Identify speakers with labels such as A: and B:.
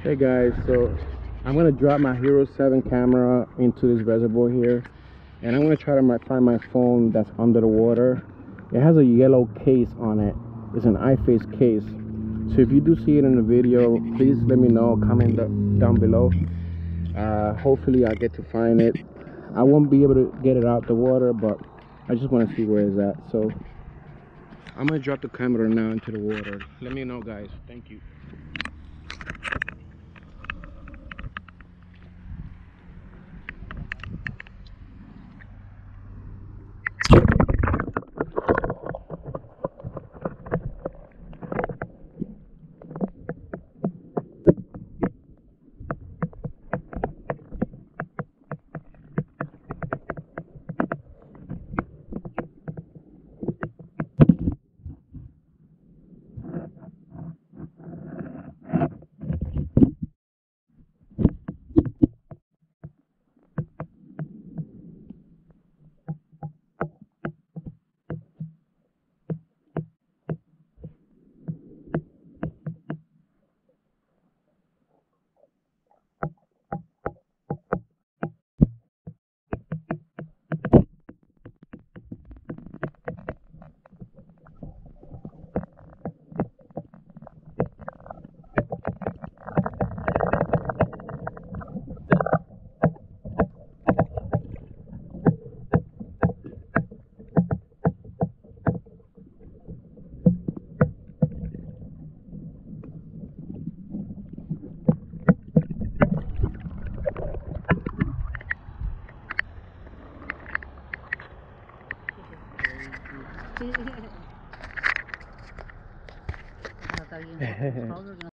A: Hey guys, so I'm gonna drop my Hero 7 camera into this reservoir here and I'm gonna try to find my phone that's under the water. It has a yellow case on it. It's an iFace case. So if you do see it in the video, please let me know, comment down below. Uh, hopefully I'll get to find it. I won't be able to get it out the water, but I just want to see where it's at. So I'm gonna drop the camera now into the water. Let me know guys. Thank you.
B: 嘿嘿嘿